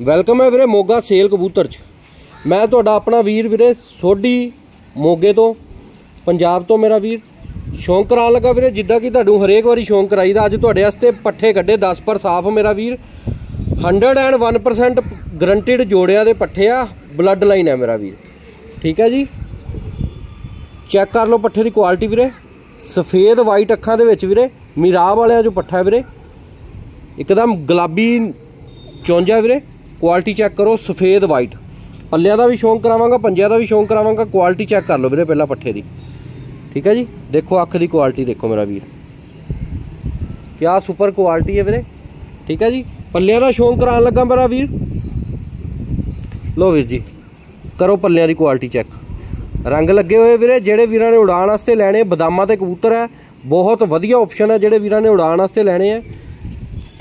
Welcome ਹੈ ਵੀਰੇ Moga sale ਕਬੂਤਰ ਚ। ਮੈਂ ਤੁਹਾਡਾ ਆਪਣਾ ਵੀਰ ਵੀਰੇ ਸੋਢੀ ਮੋਗੇ ਤੋਂ, ਪੰਜਾਬ ਤੋਂ ਮੇਰਾ ਵੀਰ। ਸ਼ੌਂਕ ਕਰਾਉਣ ਲੱਗਾ ਵੀਰੇ, ਜਿੱਦਾਂ ਕਿ ਤੁਹਾਨੂੰ ਹਰੇਕ ਵਾਰੀ ਸ਼ੌਂਕ ਕਰਾਈਦਾ। ਅੱਜ ਤੁਹਾਡੇ ਵਾਸਤੇ ਪੱਠੇ ਕੱਢੇ 10 ਪਰ ਸਾਫ਼ ਮੇਰਾ ਵੀਰ। 101% ਗਰੰਟਿਡ ਜੋੜਿਆਂ ਦੇ ਪੱਠੇ ਆ ਬਲੱਡ ਲਾਈਨ ਹੈ ਮੇਰਾ ਵੀਰ। ਠੀਕ ਹੈ ਜੀ? ਚੈੱਕ ਕਰ ਲਓ ਪੱਠੇ ਦੀ ਕੁਆਲਿਟੀ ਵੀਰੇ। ਸਫੇਦ ਵਾਈਟ ਅੱਖਾਂ ਦੇ ਵਿੱਚ ਵੀਰੇ, ਮਿਰਾਬ ਵਾਲਿਆਂ ਜੋ ਪੱਠਾ ਵੀਰੇ। ਇੱਕਦਮ ਗੁਲਾਬੀ ਚੌਂਜਾ ਵੀਰੇ। ਕੁਆਲਿਟੀ ਚੈੱਕ ਕਰੋ, ਸਫੇਦ ਵਾਈਟ ਪੱਲਿਆਂ ਦਾ ਵੀ ਸ਼ੌਂਕ ਕਰਾਵਾਂਗਾ, ਪੰਜਿਆਂ ਦਾ ਵੀ ਸ਼ੌਂਕ ਕਰਾਵਾਂਗਾ ਕੁਆਲਿਟੀ ਚੈੱਕ ਕਰ ਲਓ ਵੀਰੇ ਪਹਿਲਾਂ ਪੱਠੇ ਦੀ। ਠੀਕ ਹੈ ਜੀ? ਦੇਖੋ ਅੱਖ ਦੀ ਕੁਆਲਿਟੀ ਦੇਖੋ ਮੇਰਾ ਵੀਰ। ਕਿਆ ਸੁਪਰ ਕੁਆਲਿਟੀ ਹੈ ਵੀਰੇ। ਠੀਕ ਹੈ ਜੀ? ਪੱਲਿਆਂ ਦਾ ਸ਼ੌਂਕ ਕਰਾਉਣ ਲੱਗਾ ਮੇਰਾ ਵੀਰ। ਲੋ ਵੀਰ ਜੀ, ਕਰੋ ਪੱਲਿਆਂ ਦੀ ਕੁਆਲਿਟੀ ਚੈੱਕ ਰੰਗ ਲੱਗੇ ਹੋਏ ਵੀਰੇ, ਜਿਹੜੇ ਵੀਰਾਂ ਨੇ ਉਡਾਣ ਵਾਸਤੇ ਲੈਣੇ, ਬਦਾਮਾਂ ਤੇ ਕਬੂਤਰ ਹੈ। ਬਹੁਤ ਵਧੀਆ ਆਪਸ਼ਨ ਹੈ ਜਿਹੜੇ ਵੀਰਾਂ ਨੇ ਉਡਾਣ ਵਾਸਤੇ ਲੈਣੇ ਆ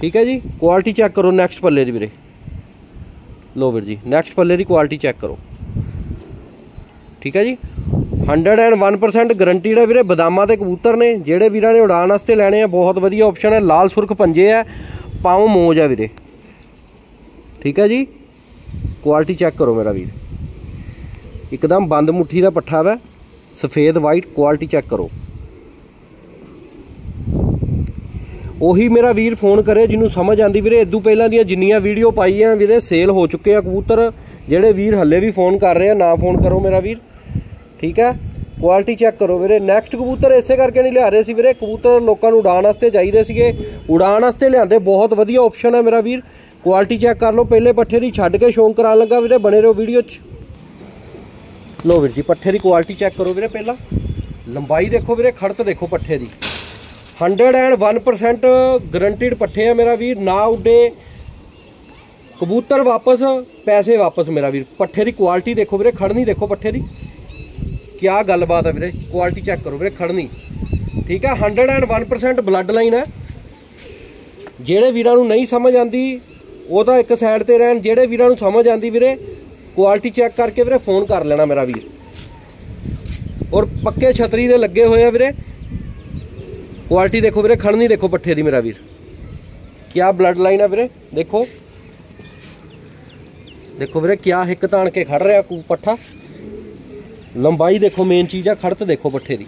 ਠੀਕ ਹੈ ਜੀ? ਕੁਆਲਿਟੀ ਚੈੱਕ ਕਰੋ ਨੈਕਸਟ ਪੱਲੇ ਦੀ ਵੀਰੇ। ਲੋ ਵੀਰ ਜੀ ਨੈਕਸਟ ਪੱਲੇ ਦੀ ਕੁਆਲਿਟੀ ਚੈੱਕ ਕਰੋ। ਠੀਕ ਹੈ ਜੀ? 101% ਗਰੰਟੀਡ ਹੈ ਵੀਰੇ ਬਦਾਮਾਂ ਤੇ ਕਬੂਤਰ ਨੇ, ਜਿਹੜੇ ਵੀਰਾਂ ਨੇ ਉਡਾਣ ਵਾਸਤੇ ਲੈਣੇ ਆ, ਬਹੁਤ ਵਧੀਆ ਆਪਸ਼ਨ ਹੈ। ਲਾਲ ਸੁਰਖ ਪੰਜੇ ਆ ਪਾਉ ਮੋਜ ਆ ਵੀਰੇ। ਠੀਕ ਹੈ ਜੀ? ਕੁਆਲਿਟੀ ਚੈੱਕ ਕਰੋ ਮੇਰਾ ਵੀਰ। ਇੱਕਦਮ ਬੰਦ ਮੁੱਠੀ ਦਾ ਪੱਠਾ ਵਾ, ਸਫੇਦ ਵਾਈਟ ਕੁਆਲਿਟੀ ਚੈੱਕ ਕਰੋ। ਉਹੀ ਮੇਰਾ ਵੀਰ ਫੋਨ ਕਰੇ ਜਿਹਨੂੰ ਸਮਝ ਆਂਦੀ ਵੀਰੇ ਇਦੋਂ ਪਹਿਲਾਂ ਦੀਆਂ ਜਿੰਨੀਆਂ ਵੀਡੀਓ ਪਾਈਆਂ ਵੀਰੇ ਸੇਲ ਹੋ ਚੁੱਕੇ ਆ ਕਬੂਤਰ, ਜਿਹੜੇ ਵੀਰ ਹੱਲੇ ਵੀ ਫੋਨ ਕਰ ਰਹੇ ਆ, ਨਾ ਫੋਨ ਕਰੋ ਮੇਰਾ ਵੀਰ। ਠੀਕ ਹੈ ਕੁਆਲਿਟੀ ਚੈੱਕ ਕਰੋ ਵੀਰੇ। ਨੈਕਸਟ ਕਬੂਤਰ ਇਸੇ ਕਰਕੇ ਨਹੀਂ ਲਿਆ ਰਹੇ ਸੀ ਵੀਰੇ। ਕਬੂਤਰ ਲੋਕਾਂ ਨੂੰ ਉਡਾਣ ਵਾਸਤੇ ਚਾਹੀਦੇ ਸੀਗੇ। ਉਡਾਣ ਵਾਸਤੇ ਲਿਆਂਦੇ। ਬਹੁਤ ਵਧੀਆ ਆਪਸ਼ਨ ਹੈ ਮੇਰਾ ਵੀਰ। ਕੁਆਲਿਟੀ ਚੈੱਕ ਕਰ ਲਓ। ਪਹਿਲੇ ਪੱਠੇ ਦੀ ਛੱਡ ਕੇ ਸ਼ੌਂਕ ਕਰਾਉਣ ਲੱਗਾ ਵੀਰੇ ਬਣੇ ਰਹੋ ਵੀਡੀਓ 'ਚ। ਲੋ ਵੀਰ ਜੀ, ਪੱਠੇ ਦੀ ਕੁਆਲਿਟੀ ਚੈੱਕ ਕਰੋ ਵੀਰੇ ਪਹਿਲਾਂ। ਲੰਬਾਈ ਦੇਖੋ ਵੀਰੇ, ਖੜਤ ਦੇਖੋ ਪੱਠੇ ਦੀ। 101% ਗਰੰਟੀਡ ਪੱਠੇ ਆ ਮੇਰਾ ਵੀਰ। ਨਾ ਉੱਡੇ ਕਬੂਤਰ ਵਾਪਸ, ਪੈਸੇ ਵਾਪਸ ਮੇਰਾ ਵੀਰ। ਪੱਠੇ ਦੀ ਕੁਆਲਿਟੀ ਦੇਖੋ ਵੀਰੇ ਖੜਨੀ ਦੇਖੋ ਪੱਠੇ ਦੀ। ਕੀ ਗੱਲਬਾਤ ਹੈ ਵੀਰੇ ਕੁਆਲਿਟੀ ਚੈੱਕ ਕਰੋ ਵੀਰੇ ਖੜਨੀ ਠੀਕ ਹੈ 101% ਬਲੱਡ ਲਾਈਨ ਹੈ ਜਿਹੜੇ ਵੀਰਾਂ ਨੂੰ ਨਹੀਂ ਸਮਝ ਆਂਦੀ, ਉਹ ਤਾਂ ਇੱਕ ਸਾਈਡ ਤੇ ਰਹਿਣ। ਜਿਹੜੇ ਵੀਰਾਂ ਨੂੰ ਸਮਝ ਆਂਦੀ ਵੀਰੇ ਕੁਆਲਿਟੀ ਚੈੱਕ ਕਰਕੇ ਵੀਰੇ ਫੋਨ ਕਰ ਲੈਣਾ ਮੇਰਾ ਵੀਰ। ਔਰ ਪੱਕੇ ਛਤਰੀ ਦੇ ਲੱਗੇ ਹੋਏ ਆ ਵੀਰੇ। ਕੁਆਲਿਟੀ ਦੇਖੋ ਵੀਰੇ ਖੜਨੀ ਦੇਖੋ ਪੱਠੇ ਦੀ ਮੇਰਾ ਵੀਰ। ਕਿਆ ਬਲੱਡ ਲਾਈਨ ਆ ਵੀਰੇ, ਦੇਖੋ। ਦੇਖੋ ਵੀਰੇ, ਕਿਆ ਹਿੱਕ ਤਾਣ ਕੇ ਖੜ ਰਿਹਾ ਕੂ ਪੱਠਾ। ਲੰਬਾਈ ਦੇਖੋ ਮੇਨ ਚੀਜ਼ ਆ ਖੜਤ ਦੇਖੋ ਪੱਠੇ ਦੀ।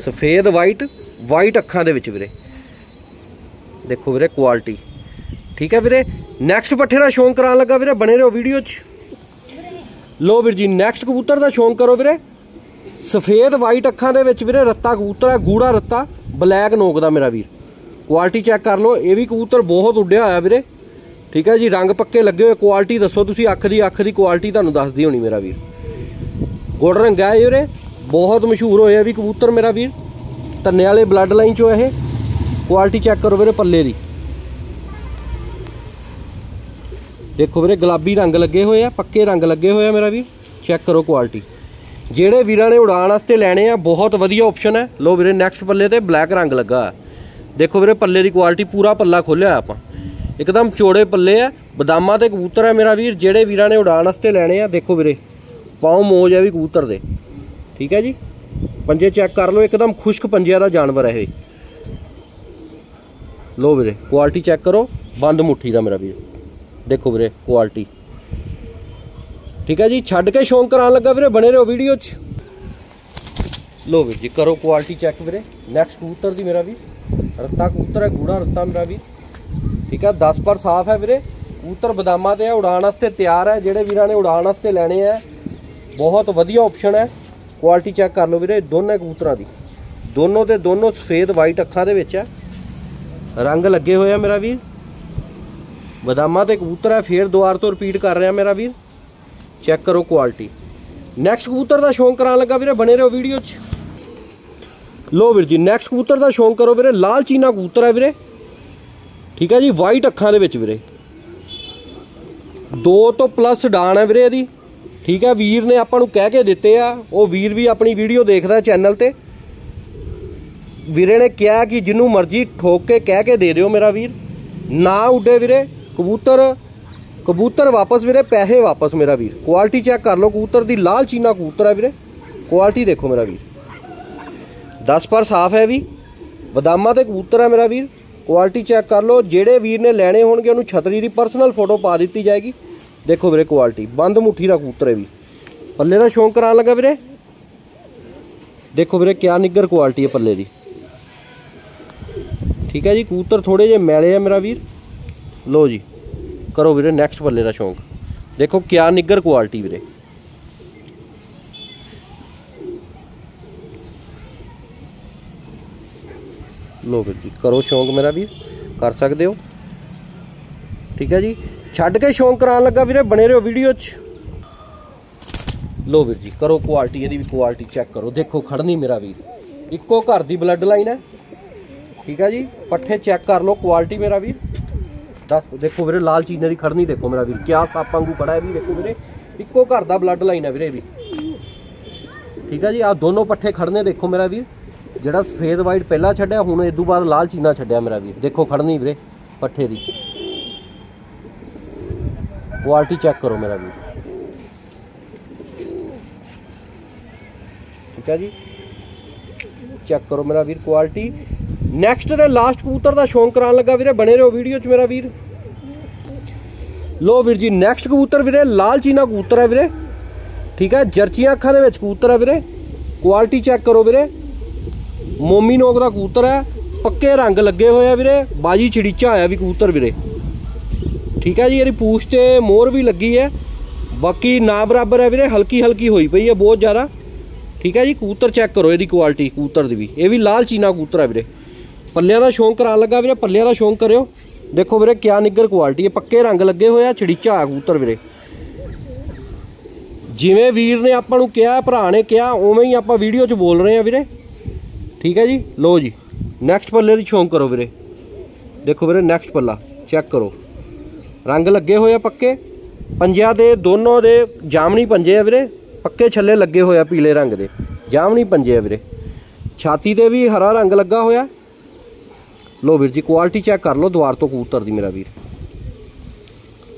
ਸਫੇਦ ਵਾਈਟ ਵਾਈਟ ਅੱਖਾਂ ਦੇ ਵਿੱਚ ਵੀਰੇ। ਦੇਖੋ ਵੀਰੇ ਕੁਆਲਿਟੀ ਠੀਕ ਹੈ ਵੀਰੇ ਨੈਕਸਟ ਪੱਠੇ ਦਾ ਸ਼ੌਂਕ ਕਰਾਉਣ ਲੱਗਾ ਵੀਰੇ, ਬਣੇ ਰਹੋ ਵੀਡੀਓ 'ਚ। ਲੋ ਵੀਰ ਜੀ ਨੈਕਸਟ ਕਬੂਤਰ ਦਾ ਸ਼ੌਂਕ ਕਰੋ ਵੀਰੇ। ਸਫੇਦ ਵਾਈਟ ਅੱਖਾਂ ਦੇ ਵਿੱਚ ਵੀਰੇ ਰੱਤਾ ਕਬੂਤਰ ਹੈ ਗੂੜਾ ਰੱਤਾ ਬਲੈਕ ਨੋਕ ਦਾ ਮੇਰਾ ਵੀਰ। ਕੁਆਲਿਟੀ ਚੈੱਕ ਕਰ ਲਓ, ਇਹ ਵੀ ਕਬੂਤਰ ਬਹੁਤ ਉੱਡਿਆ ਹੋਇਆ ਵੀਰੇ। ਠੀਕ ਹੈ ਜੀ, ਰੰਗ ਪੱਕੇ ਲੱਗੇ ਹੋਏ ਕੁਆਲਿਟੀ ਦੱਸੋ ਤੁਸੀਂ, ਅੱਖ ਦੀ ਅੱਖ ਦੀ ਕੁਆਲਿਟੀ ਤੁਹਾਨੂੰ ਦੱਸਦੀ ਹੋਣੀ ਮੇਰਾ ਵੀਰ। ਗੁੜ ਰੰਗ ਹੈ ਵੀਰੇ, ਬਹੁਤ ਮਸ਼ਹੂਰ ਹੋਇਆ ਵੀ ਕਬੂਤਰ ਮੇਰਾ ਵੀਰ। ਧੰਨੇ ਵਾਲੇ ਬਲੱਡ ਲਾਈਨ ਚੋਂ ਇਹ। ਕੁਆਲਿਟੀ ਚੈੱਕ ਕਰੋ ਵੀਰੇ ਪੱਲੇ ਦੀ। ਦੇਖੋ ਵੀਰੇ, ਗੁਲਾਬੀ ਰੰਗ ਲੱਗੇ ਹੋਏ ਆ, ਪੱਕੇ ਰੰਗ ਲੱਗੇ ਹੋਏ ਆ ਮੇਰਾ ਵੀਰ। ਚੈੱਕ ਕਰੋ ਕੁਆਲਿਟੀ ਜਿਹੜੇ ਵੀਰਾਂ ਨੇ ਉਡਾਣ ਵਾਸਤੇ ਲੈਣੇ ਆ, ਬਹੁਤ ਵਧੀਆ ਆਪਸ਼ਨ ਹੈ। ਲੋ ਵੀਰੇ ਨੈਕਸਟ ਪੱਲੇ ਤੇ ਬਲੈਕ ਰੰਗ ਲੱਗਾ। ਦੇਖੋ ਵੀਰੇ, ਪੱਲੇ ਦੀ ਕੁਆਲਿਟੀ ਪੂਰਾ ਪੱਲਾ ਖੋਲਿਆ ਆਪਾਂ। ਇੱਕਦਮ ਚੋੜੇ ਪੱਲੇ ਆ। ਬਦਾਮਾਂ ਤੇ ਕਬੂਤਰ ਹੈ ਮੇਰਾ ਵੀਰ, ਜਿਹੜੇ ਵੀਰਾਂ ਨੇ ਉਡਾਣ ਵਾਸਤੇ ਲੈਣੇ ਆ, ਦੇਖੋ ਵੀਰੇ। ਪਾਉ ਮੋਜ ਹੈ ਵੀ ਕਬੂਤਰ ਦੇ। ਠੀਕ ਹੈ ਜੀ? ਪੰਜੇ ਚੈੱਕ ਕਰ ਲਓ, ਇੱਕਦਮ ਖੁਸ਼ਕ ਪੰਜਿਆਂ ਦਾ ਜਾਨਵਰ ਹੈ ਇਹ। ਲੋ ਵੀਰੇ ਕੁਆਲਿਟੀ ਚੈੱਕ ਕਰੋ। ਬੰਦ ਮੁੱਠੀ ਦਾ ਮੇਰਾ ਵੀਰ। ਦੇਖੋ ਵੀਰੇ ਕੁਆਲਿਟੀ ਠੀਕ ਹੈ ਜੀ, ਛੱਡ ਕੇ ਸ਼ੌਂਕ ਕਰਾਉਣ ਲੱਗਾ ਵੀਰੇ, ਬਣੇ ਰਹੋ ਵੀਡੀਓ 'ਚ। ਲੋ ਵੀਰ ਜੀ, ਕਰੋ ਕੁਆਲਿਟੀ ਚੈੱਕ ਵੀਰੇ। ਨੈਕਸਟ ਕਬੂਤਰ ਦੀ ਮੇਰਾ ਵੀ। ਰੱਤਾ ਕਬੂਤਰ ਹੈ, ਗੂੜਾ ਰੱਤਾ ਮੇਰਾ ਵੀ। ਠੀਕ ਹੈ 10 ਪਰ ਸਾਫ਼ ਹੈ ਵੀਰੇ। ਕਬੂਤਰ ਬਦਾਮਾਂ ਤੇ ਹੈ, ਉਡਾਣ ਵਾਸਤੇ ਤਿਆਰ ਹੈ। ਜਿਹੜੇ ਵੀਰਾਂ ਨੇ ਉਡਾਣ ਵਾਸਤੇ ਲੈਣੇ ਆ ਬਹੁਤ ਵਧੀਆ ਆਪਸ਼ਨ ਹੈ। ਕੁਆਲਿਟੀ ਚੈੱਕ ਕਰ ਲਓ ਵੀਰੇ, ਦੋਨੇ ਕਬੂਤਰਾਂ ਦੀ। ਦੋਨੋਂ ਤੇ ਦੋਨੋਂ ਸਫੇਦ ਵਾਈਟ ਅੱਖਾਂ ਦੇ ਵਿੱਚ ਹੈ। ਰੰਗ ਲੱਗੇ ਹੋਏ ਆ ਮੇਰਾ ਵੀਰ। ਬਦਾਮਾਂ ਤੇ ਕਬੂਤਰ ਹੈ, ਫੇਰ ਦੁਆਰ ਤੋਂ ਰਿਪੀਟ ਕਰ ਰਿਹਾ ਮੇਰਾ ਵੀਰ। ਚੈੱਕ ਕਰੋ ਕੁਆਲਿਟੀ। ਨੈਕਸਟ ਕਬੂਤਰ ਦਾ ਸ਼ੌਂਕ ਕਰਾਉਣ ਲੱਗਾ ਵੀਰੇ, ਬਣੇ ਰਹੋ ਵੀਡੀਓ 'ਚ। ਲੋ ਵੀਰ ਜੀ ਨੈਕਸਟ ਕਬੂਤਰ ਦਾ ਸ਼ੌਂਕ ਕਰੋ ਵੀਰੇ, ਲਾਲ ਚੀਨਾ ਕਬੂਤਰ ਹੈ ਵੀਰੇ। ਠੀਕ ਹੈ ਜੀ ਵਾਈਟ ਅੱਖਾਂ ਦੇ ਵਿੱਚ ਵੀਰੇ। ਦੋ ਤੋਂ ਪਲੱਸ ਡਾਣ ਹੈ ਵੀਰੇ ਇਹਦੀ। ਠੀਕ ਹੈ, ਵੀਰ ਨੇ ਆਪਾਂ ਨੂੰ ਕਹਿ ਕੇ ਦਿੱਤੇ ਆ, ਉਹ ਵੀਰ ਵੀ ਆਪਣੀ ਵੀਡੀਓ ਦੇਖਦਾ ਚੈਨਲ ਤੇ। ਵੀਰੇ ਨੇ ਕਿਹਾ ਕਿ ਜਿੰਨੂੰ ਮਰਜ਼ੀ ਠੋਕ ਕੇ ਕਹਿ ਕੇ ਦੇ ਦਿਓ ਮੇਰਾ ਵੀਰ। ਨਾ ਉੱਡੇ ਵੀਰੇ, ਕਬੂਤਰ ਕਬੂਤਰ ਵਾਪਸ ਵੀਰੇ, ਪੈਸੇ ਵਾਪਸ ਮੇਰਾ ਵੀਰ। ਕੁਆਲਿਟੀ ਚੈੱਕ ਕਰ ਲਓ, ਕਬੂਤਰ ਦੀ ਲਾਲ ਚੀਨਾ ਕਬੂਤਰ ਹੈ ਵੀਰੇ। ਕੁਆਲਿਟੀ ਦੇਖੋ ਮੇਰਾ ਵੀਰ। 10 ਪਰ ਸਾਫ਼ ਹੈ ਵੀ। ਬਦਾਮਾਂ ਤੇ ਕਬੂਤਰ ਹੈ ਮੇਰਾ ਵੀਰ। ਕੁਆਲਿਟੀ ਚੈੱਕ ਕਰ ਲਓ, ਜਿਹੜੇ ਵੀਰ ਨੇ ਲੈਣੇ ਹੋਣਗੇ, ਉਹਨੂੰ ਛਤਰੀ ਦੀ ਪਰਸਨਲ ਫੋਟੋ ਪਾ ਦਿੱਤੀ ਜਾਏਗੀ। ਦੇਖੋ ਵੀਰੇ ਕੁਆਲਿਟੀ ਬੰਦ ਮੁੱਠੀ ਦਾ ਕਬੂਤਰ ਹੈ ਵੀ। ਪੱਲੇ ਦਾ ਸ਼ੌਂਕ ਕਰਾਉਣ ਲੱਗਾ ਵੀਰੇ। ਦੇਖੋ ਵੀਰੇ, ਕਿਆ ਨਿੱਗਰ ਕੁਆਲਿਟੀ ਹੈ ਪੱਲੇ ਦੀ। ਠੀਕ ਹੈ ਜੀ, ਕਬੂਤਰ ਥੋੜੇ ਜਿਹੇ ਮੈਲੇ ਆ ਮੇਰਾ ਵੀਰ। ਲੋ ਜੀ। ਕਰੋ ਵੀਰੇ ਨੈਕਸਟ ਪੱਲੇ ਦਾ ਸ਼ੌਂਕ। ਦੇਖੋ ਕਿਆ ਨਿੱਗਰ ਕੁਆਲਿਟੀ ਵੀਰੇ। ਲੋ ਵੀਰ ਜੀ, ਕਰੋ ਸ਼ੌਂਕ ਮੇਰਾ ਵੀਰ, ਕਰ ਸਕਦੇ ਹੋ। ਠੀਕ ਹੈ ਜੀ, ਛੱਡ ਕੇ ਸ਼ੌਂਕ ਕਰਾਉਣ ਲੱਗਾ ਵੀਰੇ, ਬਣੇ ਰਹੋ ਵੀਡੀਓ 'ਚ। ਲੋ ਵੀਰ ਜੀ, ਕਰੋ ਕੁਆਲਿਟੀ ਇਹਦੀ ਵੀ ਕੁਆਲਿਟੀ ਚੈੱਕ ਕਰੋ। ਦੇਖੋ ਖੜਨੀ ਮੇਰਾ ਵੀਰ। ਇੱਕੋ ਘਰ ਦੀ ਬਲੱਡ ਲਾਈਨ ਹੈ। ਠੀਕ ਹੈ ਜੀ, ਪੱਠੇ ਚੈੱਕ ਕਰ ਲਓ ਕੁਆਲਿਟੀ ਮੇਰਾ ਵੀਰ। ਦੱਸ ਦੇਖੋ ਵੀਰੇ, ਲਾਲ ਚੀਨੇ ਦੀ ਖੜਨੀ ਦੇਖੋ ਮੇਰਾ ਵੀਰ। ਕਿਆ ਸੱਪ ਵਾਂਗੂ ਖੜਾ ਹੈ ਵੀ ਦੇਖੋ ਵੀਰੇ। ਇੱਕੋ ਘਰ ਦਾ ਬਲੱਡ ਲਾਈਨ ਹੈ ਵੀਰੇ ਵੀ ਠੀਕ ਹੈ ਜੀ? ਆ ਦੋਨੋਂ ਪੱਠੇ ਖੜਨੇ ਦੇਖੋ ਮੇਰਾ ਵੀਰ। ਜਿਹੜਾ ਸਫੇਦ ਵਾਈਟ ਪਹਿਲਾਂ ਛੱਡਿਆ, ਹੁਣ ਇਸ ਤੋਂ ਬਾਅਦ ਲਾਲ ਚੀਨਾ ਛੱਡਿਆ ਮੇਰਾ ਵੀਰ। ਦੇਖੋ ਖੜਨੀ ਵੀਰੇ ਪੱਠੇ ਦੀ। ਕੁਆਲਿਟੀ ਚੈੱਕ ਕਰੋ ਮੇਰਾ ਵੀਰ। ਠੀਕ ਹੈ ਜੀ? ਚੈੱਕ ਕਰੋ ਮੇਰਾ ਵੀਰ। ਕੁਆਲਿਟੀ ਨੈਕਸਟ ਤੇ ਲਾਸਟ ਕਬੂਤਰ ਦਾ ਸ਼ੌਂਕ ਕਰਾਉਣ ਲੱਗਾ ਵੀਰੇ, ਬਣੇ ਰਹੋ ਵੀਡੀਓ 'ਚ ਮੇਰਾ ਵੀਰ। ਲੋ ਵੀਰ ਜੀ ਨੈਕਸਟ ਕਬੂਤਰ ਵੀਰੇ, ਲਾਲ ਚੀਨਾ ਕਬੂਤਰ ਹੈ ਵੀਰੇ। ਠੀਕ ਹੈ, ਜਰਚੀਆਂ ਅੱਖਾਂ ਦੇ ਵਿੱਚ ਕਬੂਤਰ ਹੈ ਵੀਰੇ। ਕੁਆਲਿਟੀ ਚੈੱਕ ਕਰੋ ਵੀਰੇ। ਮੋਮੀ ਨੋਕ ਦਾ ਕਬੂਤਰ ਹੈ। ਪੱਕੇ ਰੰਗ ਲੱਗੇ ਹੋਏ ਆ ਵੀਰੇ। ਬਾਜੀ ਚਿੜੀਚਾ ਆਇਆ ਵੀ ਕਬੂਤਰ ਵੀਰੇ। ਠੀਕ ਹੈ ਜੀ, ਇਹਦੀ ਪੂਛ ਤੇ ਮੋਰ ਵੀ ਲੱਗੀ ਹੈ। ਬਾਕੀ ਨਾ ਬਰਾਬਰ ਹੈ ਵੀਰੇ ਹਲਕੀ ਹਲਕੀ ਹੋਈ ਪਈ ਹੈ, ਬਹੁਤ ਜ਼ਿਆਦਾ। ਠੀਕ ਹੈ ਜੀ, ਕਬੂਤਰ ਚੈੱਕ ਕਰੋ ਇਹਦੀ ਕੁਆਲਿਟੀ ਕਬੂਤਰ ਦੀ ਵੀ। ਇਹ ਵੀ ਲਾਲ ਚੀਨਾ ਕਬੂਤਰ ਹੈ ਵੀਰੇ। ਪੱਲਿਆਂ ਦਾ ਸ਼ੌਂਕ ਕਰਾਉਣ ਲੱਗਾ ਵੀਰੇ, ਪੱਲਿਆਂ ਦਾ ਸ਼ੌਂਕ ਕਰਿਓ। ਦੇਖੋ ਵੀਰੇ, ਕਿਆ ਨਿੱਗਰ ਕੁਆਲਿਟੀ ਹੈ। ਪੱਕੇ ਰੰਗ ਲੱਗੇ ਹੋਏ ਆ ਚਿੜੀਚਾ ਆ ਕਬੂਤਰ ਵੀਰੇ। ਜਿਵੇਂ ਵੀਰ ਨੇ ਆਪਾਂ ਨੂੰ ਕਿਹਾ, ਭਰਾ ਨੇ ਕਿਹਾ, ਉਵੇਂ ਹੀ ਆਪਾਂ ਵੀਡੀਓ 'ਚ ਬੋਲ ਰਹੇ ਆ ਵੀਰੇ। ਠੀਕ ਹੈ ਜੀ? ਲੋ ਜੀ ਨੈਕਸਟ ਪੱਲੇ ਦੀ ਸ਼ੌਂਕ ਕਰੋ ਵੀਰੇ। ਦੇਖੋ ਵੀਰੇ ਨੈਕਸਟ ਪੱਲਾ ਚੈੱਕ ਕਰੋ। ਰੰਗ ਲੱਗੇ ਹੋਏ ਆ ਪੱਕੇ। ਪੰਜਿਆਂ ਦੇ, ਦੋਨੋਂ ਦੇ ਜਾਮਣੀ ਪੰਜੇ ਆ ਵੀਰੇ। ਪੱਕੇ ਛੱਲੇ ਲੱਗੇ ਹੋਏ ਆ ਪੀਲੇ ਰੰਗ ਦੇ। ਜਾਮਣੀ ਪੰਜੇ ਆ ਵੀਰੇ। ਛਾਤੀ ਤੇ ਵੀ ਹਰਾ ਰੰਗ ਲੱਗਾ ਹੋਇਆ। ਲੋ ਵੀਰ ਜੀ ਕੁਆਲਿਟੀ ਚੈੱਕ ਕਰ ਲਓ ਦੁਆਰ ਤੋਂ ਕਬੂਤਰ ਦੀ ਮੇਰਾ ਵੀਰ।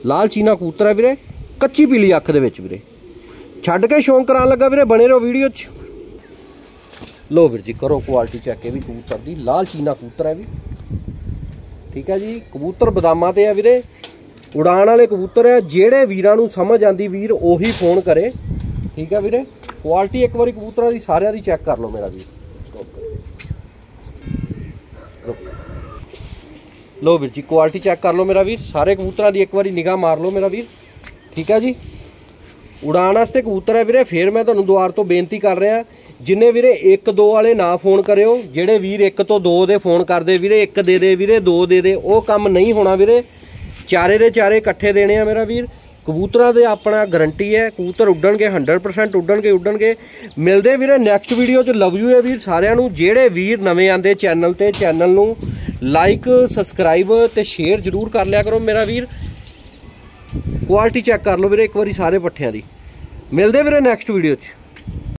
ਲਾਲ ਚੀਨਾ ਕਬੂਤਰ ਹੈ ਵੀਰੇ, ਕੱਚੀ ਪੀਲੀ ਅੱਖ ਦੇ ਵਿੱਚ ਵੀਰੇ। ਛੱਡ ਕੇ ਸ਼ੌਂਕ ਕਰਾਉਣ ਲੱਗਾ ਵੀਰੇ, ਬਣੇ ਰਹੋ ਵੀਡੀਓ 'ਚ। ਲੋ ਵੀਰ ਜੀ, ਕਰੋ ਕੁਆਲਿਟੀ ਚੈੱਕ ਇਹ ਵੀ ਕਬੂਤਰ ਦੀ, ਲਾਲ ਚੀਨਾ ਕਬੂਤਰ ਹੈ ਵੀ। ਠੀਕ ਹੈ ਜੀ, ਕਬੂਤਰ ਬਦਾਮਾਂ ਤੇ ਹੈ ਵੀਰੇ। ਉਡਾਣ ਵਾਲੇ ਕਬੂਤਰ ਹੈ ਜਿਹੜੇ ਵੀਰਾਂ ਨੂੰ ਸਮਝ ਆਂਦੀ ਵੀਰ ਉਹੀ ਫੋਨ ਕਰੇ। ਠੀਕ ਹੈ ਵੀਰੇ ਕੁਆਲਿਟੀ ਇੱਕ ਵਾਰੀ ਕਬੂਤਰਾਂ ਦੀ ਸਾਰਿਆਂ ਦੀ ਚੈੱਕ ਕਰ ਲਓ ਮੇਰਾ ਵੀਰ। Stop ਕਰੋ। ਲਓ। ਵੀਰ ਜੀ ਕੁਆਲਿਟੀ ਚੈੱਕ ਕਰ ਲਓ ਮੇਰਾ ਵੀਰ, ਸਾਰੇ ਕਬੂਤਰਾਂ ਦੀ ਇੱਕ ਵਾਰੀ ਨਿਗਾਹ ਮਾਰ ਲਓ ਮੇਰਾ ਵੀਰ। ਠੀਕ ਹੈ ਜੀ? ਉਡਾਣ ਵਾਸਤੇ ਕਬੂਤਰ ਹੈ ਵੀਰੇ, ਫੇਰ ਮੈਂ ਤੁਹਾਨੂੰ ਦੁਆਰ ਤੋਂ ਬੇਨਤੀ ਕਰ ਰਿਹਾ, ਜਿੰਨੇ ਵੀਰੇ 1 2 ਵਾਲੇ ਨਾ ਫੋਨ ਕਰਿਓ, ਜਿਹੜੇ ਵੀਰ 1 ਤੋਂ 2 ਦੇ ਫੋਨ ਕਰਦੇ ਵੀਰੇ 1 ਦੇ ਦੇ ਵੀਰੇ 2 ਦੇ ਦੇ, ਉਹ ਕੰਮ ਨਹੀਂ ਹੋਣਾ ਵੀਰੇ। ਚਾਰੇ ਦੇ ਚਾਰੇ ਇਕੱਠੇ ਦੇਣੇ ਆ ਮੇਰਾ ਵੀਰ। ਕਬੂਤਰਾਂ ਦੇ ਆਪਣਾ ਗਾਰੰਟੀ ਹੈ, ਕਬੂਤਰ ਉੱਡਣਗੇ 100% ਉੱਡਣਗੇ ਉੱਡਣਗੇ। ਮਿਲਦੇ ਵੀਰੇ ਨੈਕਸਟ ਵੀਡੀਓ 'ਚ ਲਵ ਯੂ ਹੈ ਵੀਰ ਸਾਰਿਆਂ ਨੂੰ, ਜਿਹੜੇ ਵੀਰ ਨਵੇਂ ਆਂਦੇ ਚੈਨਲ ਤੇ ਚੈਨਲ ਨੂੰ ਲਾਈਕ ਸਬਸਕ੍ਰਾਈਬ ਤੇ ਸ਼ੇਅਰ ਜਰੂਰ ਕਰ ਲਿਆ ਕਰੋ ਮੇਰਾ ਵੀਰ। ਕੁਆਲਿਟੀ ਚੈੱਕ ਕਰ ਲਓ ਵੀਰੇ ਇੱਕ ਵਾਰੀ ਸਾਰੇ ਪੱਠਿਆਂ ਦੀ। ਮਿਲਦੇ ਵੀਰੇ ਨੈਕਸਟ ਵੀਡੀਓ 'ਚ।